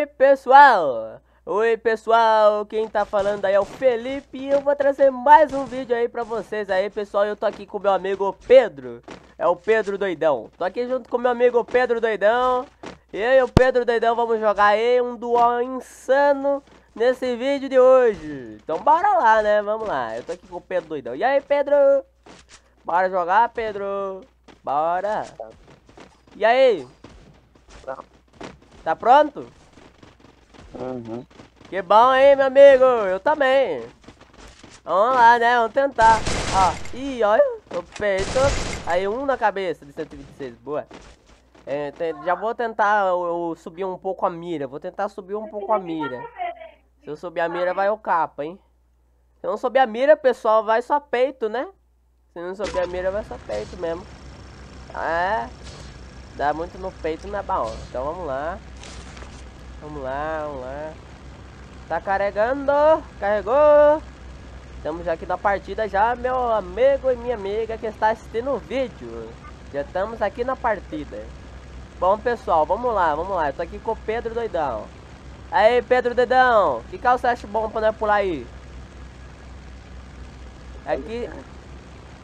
Oi, pessoal! Oi, pessoal! Quem tá falando aí é o Felipe e eu vou trazer mais um vídeo aí pra vocês aí, pessoal. Eu tô aqui com meu amigo Pedro. É o Pedro Doidão. Tô aqui junto com meu amigo Pedro Doidão. Eu e o Pedro Doidão vamos jogar aí um dual insano nesse vídeo de hoje. Então bora lá, né? Vamos lá. Eu tô aqui com o Pedro Doidão. E aí, Pedro? Bora jogar, Pedro? Bora. E aí? Tá pronto? Uhum. Que bom, hein, meu amigo? Eu também. Vamos lá, né? Vamos tentar. Ó, ih, olha, o peito. Aí um na cabeça de 126, boa. É, já vou tentar eu, eu subir um pouco a mira. Vou tentar subir um pouco a mira. Se eu subir a mira, vai o capa, hein? Se eu não subir a mira, pessoal, vai só peito, né? Se não subir a mira, vai só peito mesmo. É. Dá muito no peito, não é bom. Então vamos lá. Vamos lá, vamos lá. Tá carregando. Carregou. Estamos aqui na partida já, meu amigo e minha amiga que está assistindo o vídeo. Já estamos aqui na partida. Bom, pessoal, vamos lá, vamos lá. Eu tô aqui com o Pedro Doidão. Aí, Pedro Doidão. Que carro você acha bom pra nós pular aí? Aqui...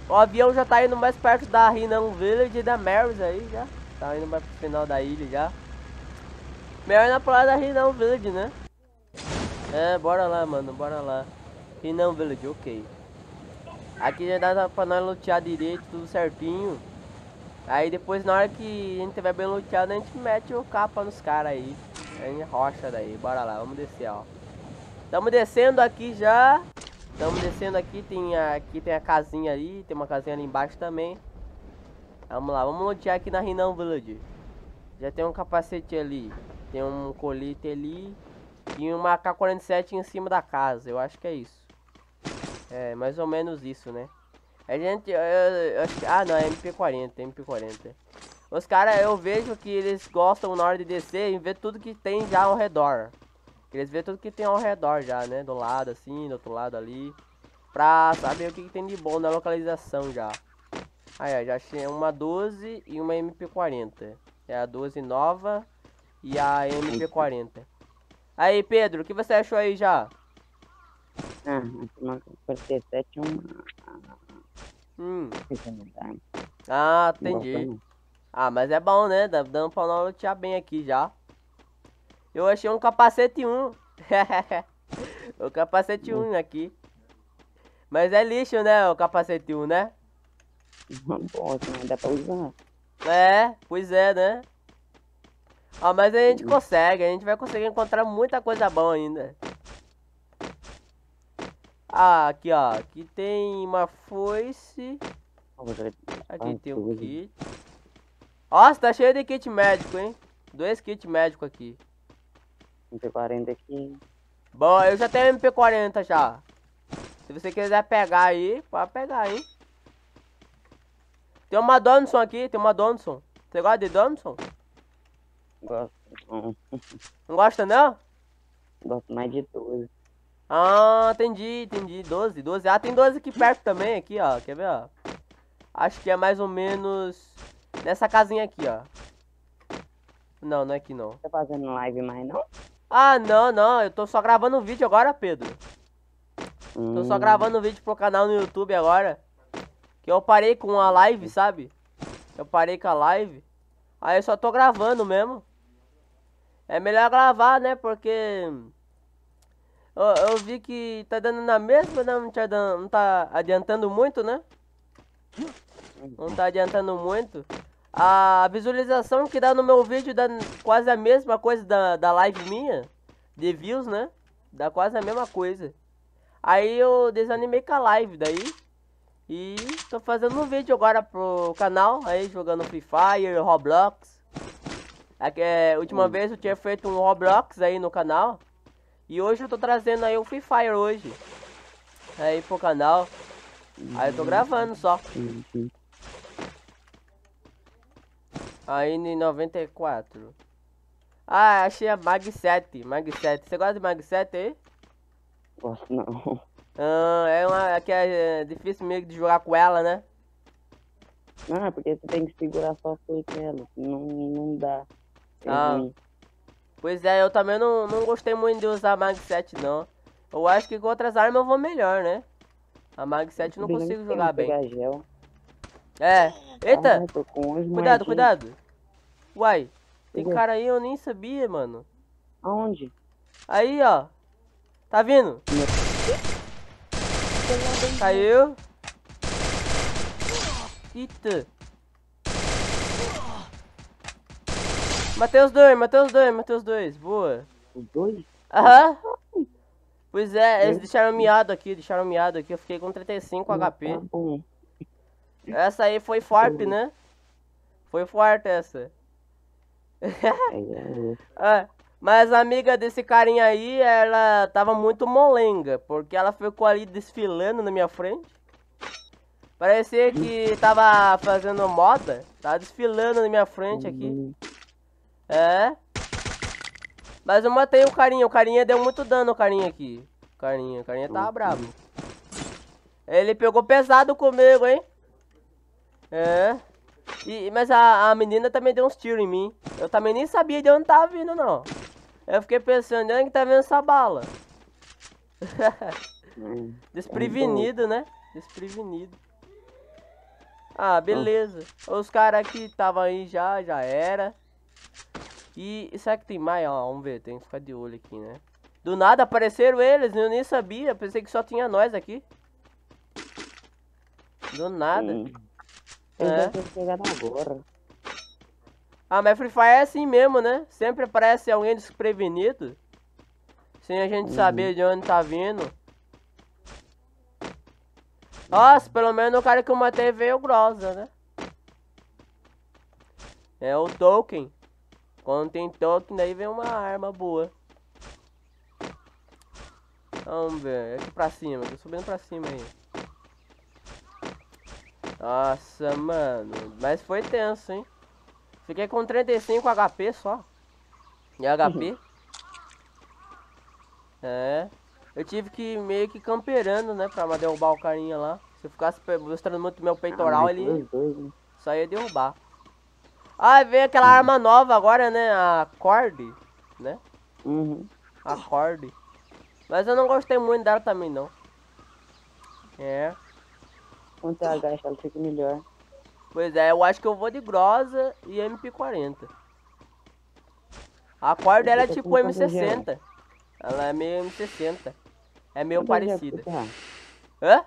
O avião já tá indo mais perto da Rinan Village e da Marys aí já. Tá indo mais pro final da ilha já. Melhor na praia da Rinan Village, né? É, bora lá, mano, bora lá. Rinan Village, ok. Aqui já dá pra nós lutear direito, tudo certinho. Aí depois, na hora que a gente tiver bem luteado, a gente mete o capa nos caras aí. A gente rocha daí, bora lá, vamos descer, ó. Tamo descendo aqui já. Estamos descendo aqui, tem a, aqui tem a casinha ali, tem uma casinha ali embaixo também. Vamos lá, vamos lutear aqui na Rinan Village. Já tem um capacete ali, tem um colete ali e uma AK-47 em cima da casa, eu acho que é isso. É, mais ou menos isso, né? A gente, eu, eu que, ah não, é MP40, é MP40. Os caras, eu vejo que eles gostam na hora de descer em ver tudo que tem já ao redor. Eles vê tudo que tem ao redor já, né? Do lado assim, do outro lado ali. Pra saber o que, que tem de bom na localização já. Aí, ó, já achei uma 12 e uma MP40. É a 12 nova e a MP40. Aí, Pedro, o que você achou aí já? Ah, uma 47 é uma. Hum, ah, Não entendi. não. Ah, mas é bom, né? Dá dando pra nós lutear bem aqui já. Eu achei um capacete 1. o capacete 1 aqui. Mas é lixo, né? O capacete 1, né? Uma bosta, mas dá pra usar. É, pois é, né? Ó, mas a gente consegue, a gente vai conseguir encontrar muita coisa boa ainda. Ah, aqui ó, aqui tem uma foice, aqui tem um kit. Nossa, tá cheio de kit médico, hein? Dois kits médicos aqui. MP40 aqui. Bom, eu já tenho MP40 já. Se você quiser pegar aí, pode pegar, hein? Tem uma Donson aqui, tem uma Donson. Você gosta de Donson? Gosto. Não. Não gosta não? Gosto mais de 12. Ah, entendi, entendi. 12, 12. Ah, tem 12 aqui perto também, aqui, ó. Quer ver, ó? Acho que é mais ou menos nessa casinha aqui, ó. Não, não é aqui não. Tá fazendo live mais não? Ah, não, não. Eu tô só gravando um vídeo agora, Pedro. Tô só Hum, gravando um vídeo pro canal no YouTube agora. Que eu parei com a live, sabe? Eu parei com a live. Aí eu só tô gravando mesmo. É melhor gravar, né? Porque... Eu, eu vi que tá dando na mesma, né? Não tá, não tá adiantando muito, né? Não tá adiantando muito. A visualização que dá no meu vídeo dá quase a mesma coisa da, da live minha. De views, né? Dá quase a mesma coisa. Aí eu desanimei com a live daí. E tô fazendo um vídeo agora pro canal, aí jogando Free Fire, Roblox. Aqui, é, a última Hum. vez eu tinha feito um Roblox aí no canal. E hoje eu tô trazendo aí o Free Fire hoje. Aí pro canal. Aí eu tô gravando só. hum, hum. Aí em 94. Ah, achei a Mag 7. Mag 7. Você gosta de Mag 7 aí? Gosto não. Ah, é uma que é difícil meio de jogar com ela, né? Não, é porque você tem que segurar só a força dela. Não, não dá. É Ah. ruim. Pois é, eu também não, não gostei muito de usar a Mag 7 não. Eu acho que com outras armas eu vou melhor, né? A Mag 7 eu não consigo jogar bem. gel. É. Eita! Ah, com 11 Cuidado, cuidado. Uai, tem cara aí, eu nem sabia, mano. Aonde? Aí, ó. Tá vindo? Caiu. Eita. Matei os dois, matei os dois, matei os dois. Boa. Os dois? Aham. Pois é, eles deixaram miado aqui, deixaram miado aqui. Eu fiquei com 35 HP. Tá. Essa aí foi forte, né? Foi forte essa. É, É, mas a amiga desse carinha aí, ela tava muito molenga, porque ela ficou ali desfilando na minha frente. Parecia que tava fazendo moda, tava desfilando na minha frente aqui. É. Mas eu matei o carinha, o carinha deu muito dano o carinha aqui. O carinha, o carinha tava bravo. Ele pegou pesado comigo, hein? É. E, mas a, a menina também deu uns tiros em mim. Eu também nem sabia de onde tava vindo, não. Eu fiquei pensando, de onde que tá vindo essa bala? hum. Desprevenido, né? Desprevenido. Ah, beleza. Os caras que estavam aí já, já era. E será que tem mais? Ó, vamos ver, tem que ficar de olho aqui, né? Do nada apareceram eles, eu nem sabia. Pensei que só tinha nós aqui. Do nada. Hum. Eles É. agora. Ah, mas Free Fire é assim mesmo, né? Sempre aparece alguém desprevenido. Sem a gente Uhum. saber de onde tá vindo. Nossa, pelo menos o cara que eu matei veio grossa, né? É o token. Quando tem token, daí vem uma arma boa. Vamos ver, aqui pra cima, tô subindo pra cima aí. Nossa, mano, mas foi tenso, hein? Fiquei com 35 HP só. E HP. É. Eu tive que ir meio que camperando, né? Pra derrubar o carinha lá. Se eu ficasse mostrando muito meu peitoral, Ah, ele dois, né? só ia derrubar. Ah, veio aquela arma nova agora, né? A Cord, né? Uhum. A Cord. Mas eu não gostei muito dela também, não. É. Quando você agacha, ela fica melhor. Pois é, eu acho que eu vou de Grosa e MP40. A cor dela é tô tipo com quantos M60. Ela é meio M60. É meio Quantas gel parecida. tá? Hã?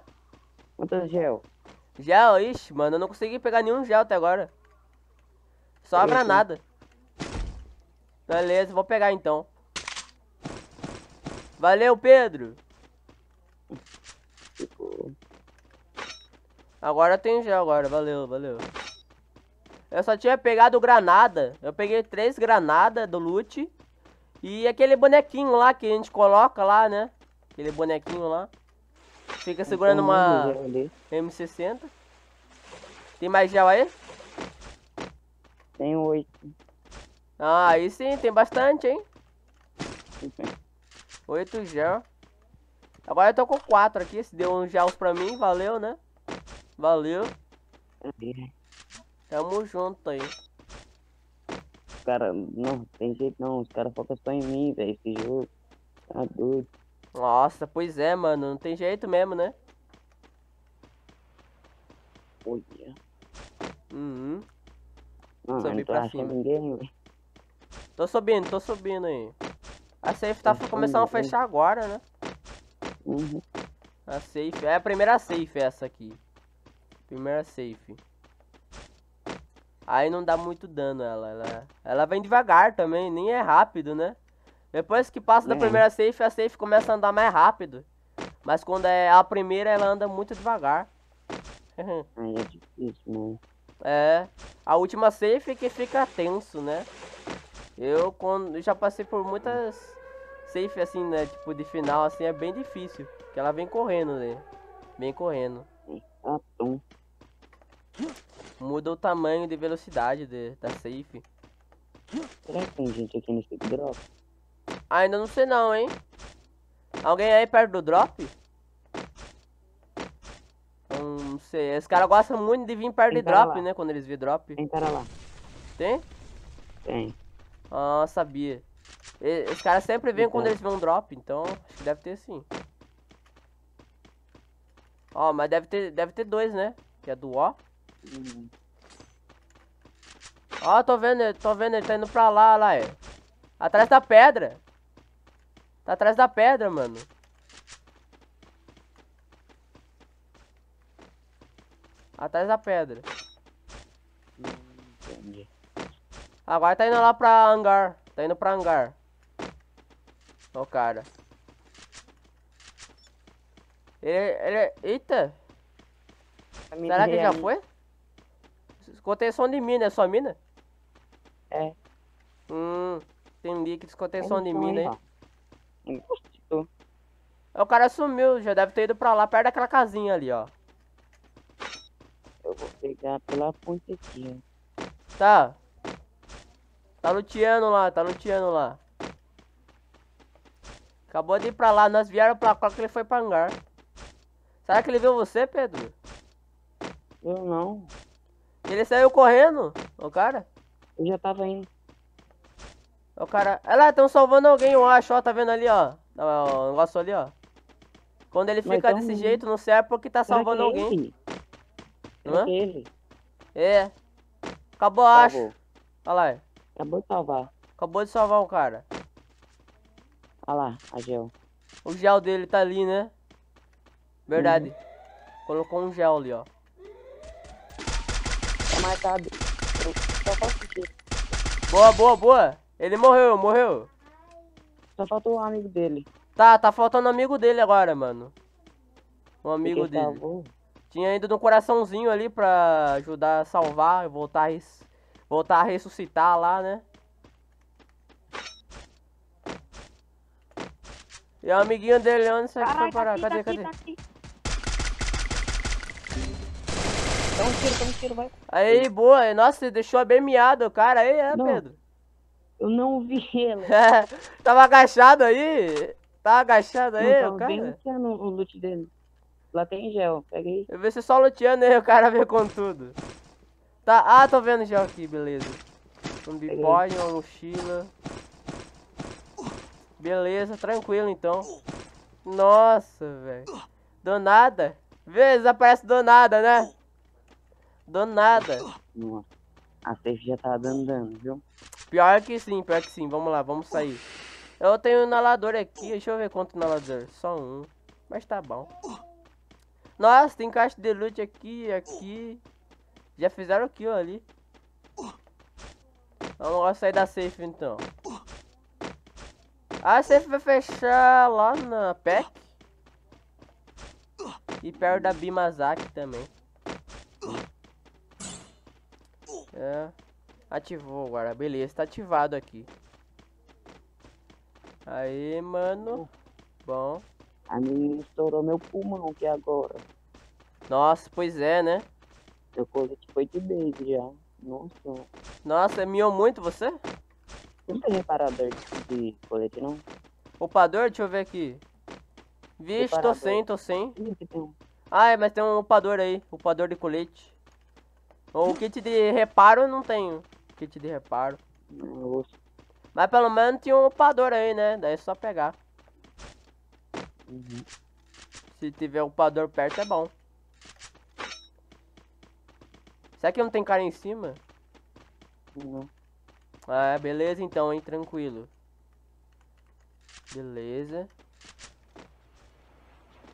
Quantas gel? Gel, ixi, mano, eu não consegui pegar nenhum gel até agora. Só a granada. Beleza, vou pegar então. Valeu, Pedro. Agora tem gel agora, valeu, valeu. Eu só tinha pegado granada. Eu peguei três granadas do loot. E aquele bonequinho lá que a gente coloca lá, né? Aquele bonequinho lá. Fica segurando um uma gel ali. M60. Tem mais gel aí? Tem oito. Ah, aí sim, tem bastante, hein? Oito gel. Agora eu tô com quatro aqui. Se deu uns gels pra mim, valeu, né? Valeu. Tamo junto aí. Os caras, não, tem jeito não. Os caras focam só em mim, velho. Esse jogo. Tá doido. Nossa, pois é, mano. Não tem jeito mesmo, né? Olha. Uhum. Não, Subi não tô pra cima. ninguém. Tô subindo, tô subindo aí. A safe tá começando a fechar agora, né? Uhum. A safe. É a primeira safe essa aqui. Primeira safe. Aí não dá muito dano ela. Ela, ela vem devagar também, nem é rápido, né? Depois que passa da É. primeira safe, a safe começa a andar mais rápido. Mas quando é a primeira, ela anda muito devagar. É difícil, mano. É, a última safe que fica tenso, né? Eu quando já passei por muitas safe assim, né? Tipo de final assim é bem difícil, porque ela vem correndo, né? Vem correndo. Atum. Muda o tamanho de velocidade de, da safe. Será que tem gente aqui nesse drop? Ainda não sei não, hein? Alguém aí perto do drop? Hum, Não sei. Esse cara gosta muito de vir perto de Tem cara drop, lá. né? Quando eles vê drop. Tem cara lá. Tem? Tem. Ah, sabia. E- Os caras sempre vêm quando Então. eles vêem um drop, então acho que deve ter sim. Ó, mas deve ter, deve ter dois, né? Que é do ó. Ó, tô vendo, ele- tô vendo, ele tá indo pra lá, lá, é. Atrás da pedra. Tá atrás da pedra, mano. Atrás da pedra. entendi. Agora tá indo lá pra hangar. Tá indo pra hangar. Ó o cara. Ele, ele... Eita! Será que já foi? Som de mina, é só mina? É. Hum, entendi que Eles som de mina aí. ó. Encostou. O cara sumiu, já deve ter ido pra lá, perto daquela casinha ali, ó. Eu vou pegar pela ponte aqui. Tá. Tá luteando lá, tá luteando lá. Acabou de ir pra lá, nós vieram pra cá que ele foi pra hangar. Será que ele viu você, Pedro? Eu não. Ele saiu correndo, o cara. Eu já tava indo. O cara. Olha lá, estão salvando alguém, eu acho, ó, tá vendo ali, ó. Ó, O negócio ali, ó. Quando ele fica desse jeito, não sei é porque tá Será salvando é alguém. ele? Hã? é ele? É. Acabou, acho. Salvou. Olha lá, Acabou de salvar. acabou de salvar um cara. Olha lá, a gel. O gel dele tá ali, né? Verdade. Colocou um gel ali, ó. Matado. Eu só falta o quê? Boa, boa, boa. Ele morreu, morreu. Só faltou o amigo dele. Tá, tá faltando amigo dele agora, mano. Um amigo Porque dele. Tinha ido no coraçãozinho ali pra ajudar a salvar e voltar a, res- voltar a ressuscitar lá, né? E o amiguinho dele, onde você foi tá parar? aqui, Cadê, tá aqui, cadê? tá Dá um tiro, dá um tiro, vai. Aí, boa. Nossa, você deixou bem miado o cara aí, é, Não. Pedro? Eu não vi ele. Tava agachado aí? Tava agachado aí, Não, o tava bem cara? luteando o loot dele. Lá tem gel, pega aí. Eu vi você só luteando aí, o cara veio com tudo. Tá, ah, tô vendo já aqui, beleza. Um bigode, uma mochila. Beleza, tranquilo então. Nossa, velho. Do nada. Vê, desaparece do nada, né? Do nada. Nossa. A safe já tá dando dano, viu? Pior que sim, pior que sim. Vamos lá, vamos sair. Eu tenho um inalador aqui, deixa eu ver quanto inalador. Só um. Mas tá bom. Nossa, tem caixa de loot aqui, aqui. Já fizeram aqui, ó, ali. Vamos sair da safe então. A safe vai fechar lá na PEC. E perto da Bimazaki também. É. Ativou agora, beleza, tá ativado aqui. Aí, mano. Bom. A menina estourou meu pulmão aqui agora. Nossa, pois é, né? Meu colete foi de base já. Nossa. Nossa, miou muito você? Não tem reparador de colete, não? Upador, deixa eu ver aqui. Vixe, tô sem, tô sem. Ah, é, mas tem um upador aí. Upador de colete. O kit de reparo eu não tenho. Kit de reparo. Nossa. Mas pelo menos tinha um upador aí, né? Daí é só pegar. Uhum. Se tiver upador perto é bom. Será que não tem cara em cima? Não. Ah, beleza então, hein? Tranquilo. Beleza.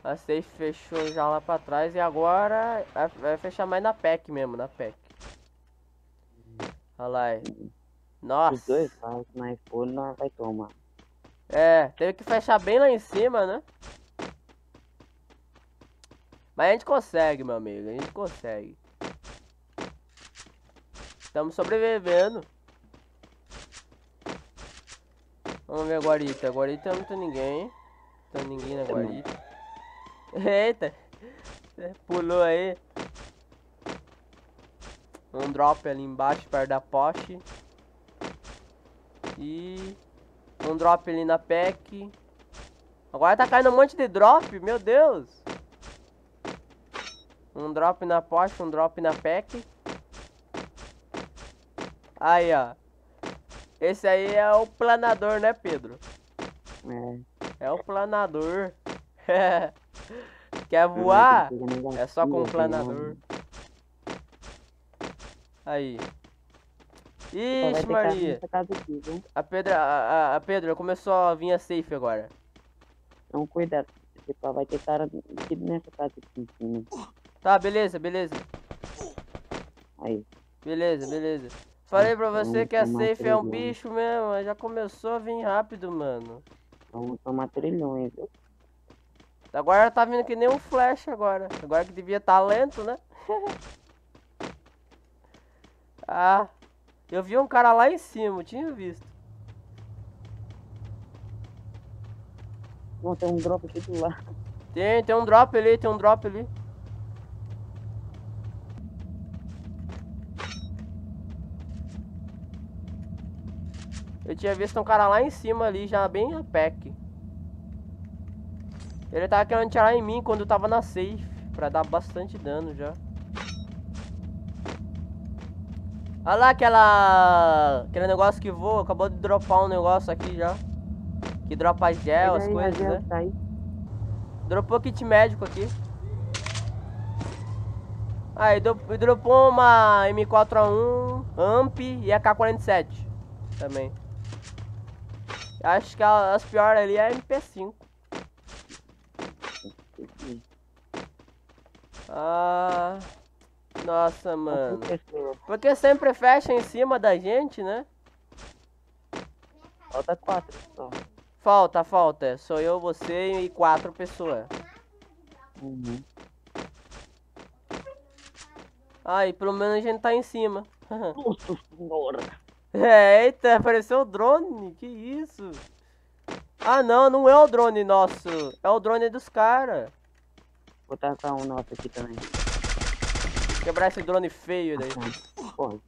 A safe fechou já lá pra trás e agora vai- vai fechar mais na PEC mesmo, na PEC. Olha lá. é. Os Nossa. dois falam que nós for, nós vai tomar. É, teve que fechar bem lá em cima, né? Mas a gente consegue, meu amigo. A gente consegue. Estamos sobrevivendo. Vamos ver a guarita. A guarita não tem ninguém. Não tem ninguém na guarita. Eita. Pulou aí. Um drop ali embaixo, perto da poste. E... Um drop ali na PEC. Agora tá caindo um monte de drop, meu Deus. Um drop na poste, um drop na PEC. Aí, ó. Esse aí é o planador, né, Pedro? É. É o planador. Quer voar? É só com o planador. Aí. Ixi, Maria. A Pedra, a, a, a Pedro começou a vir a safe agora. Então cuidado. Tipo, vai ter cara aqui nessa casa aqui em cima. Tá, beleza, beleza. Aí. Beleza, beleza. Falei pra você Vamos que a safe é um bicho mesmo, já começou a vir rápido, mano. Vamos tomar trilhões, viu? Agora tá vindo que nem um flash agora. Agora que devia estar lento, né? ah, eu vi um cara lá em cima, eu tinha visto. Não, tem um drop aqui do lado. Tem, tem um drop ali, tem um drop ali. Eu tinha visto um cara lá em cima ali, já bem a pack. Ele tava querendo tirar em mim quando eu tava na safe, pra dar bastante dano já. Olha lá aquela... aquele negócio que voa, acabou de dropar um negócio aqui já. Que dropa gel, as aí, coisas, Razel, né? tá. Dropou kit médico aqui. Aí, e dropou uma M4A1, AMP e a K47 também. Acho que as piores ali é a MP5. Ah, nossa, mano. Porque sempre fecha em cima da gente, né? Falta quatro só. Falta, falta. Sou eu, você e quatro pessoas. Uhum. Aí, pelo menos a gente tá em cima. Nossa senhora. É, eita, apareceu o drone, que isso? Ah não, não é o drone nosso, é o drone dos caras. Vou tacar um nosso aqui também. Quebrar esse drone feio daí. Corre.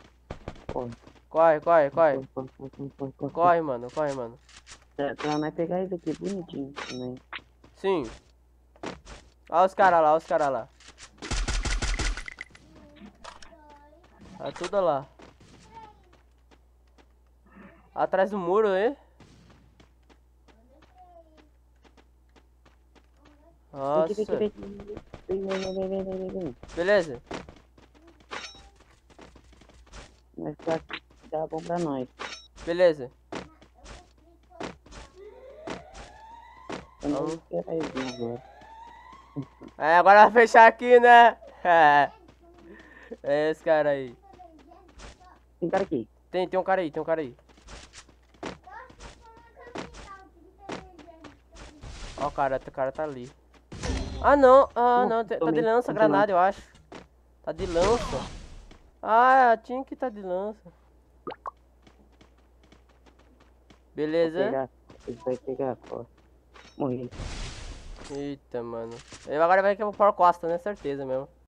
Corre. Corre, corre, corre. Corre, corre, corre, corre, corre. Corre, mano, corre, mano. Pra, pra nós pegar isso aqui bonitinho também. Sim. Olha os caras lá, olha os caras lá. Tá tudo lá. Atrás do muro, hein? Vem aqui, Nossa. vem vem. Vem, vem, vem. Beleza? Mas pra dar bom pra nós. Beleza. Eu não quero ir agora. É, agora vai fechar aqui, né? É. É esse cara aí. Tem cara aqui. Tem, tem um cara aí, tem um cara aí. Ó, o cara, o cara tá ali. Ah, não. Ah, Não. Tá de lança, granada, eu acho. Tá de lança. Ah, tinha que tá de lança. Vou Beleza. pegar. Ele vai pegar a costa. Morri. Eita, mano. Ele agora vai que eu vou pôr costa, né? Certeza mesmo.